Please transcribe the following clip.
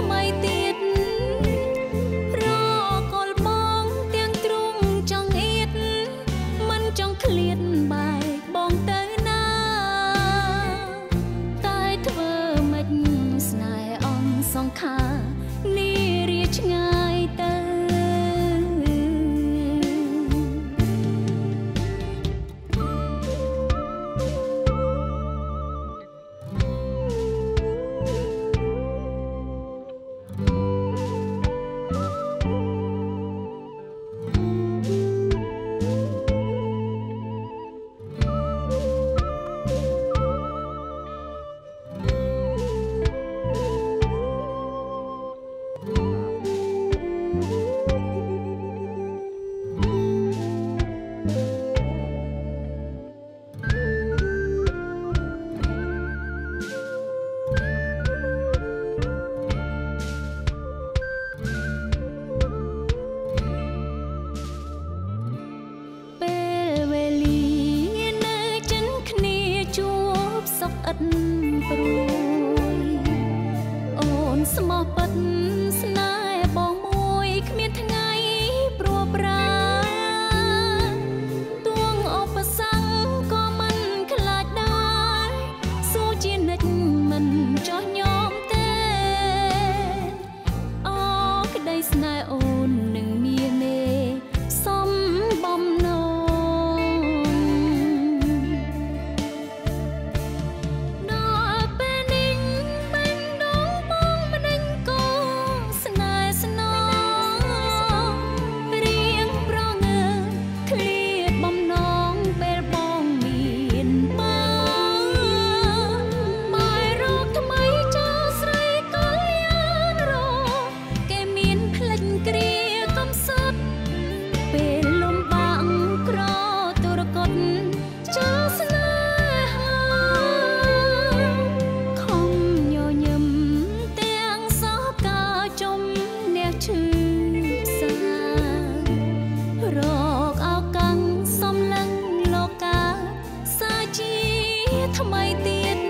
ทำไมติ at the end.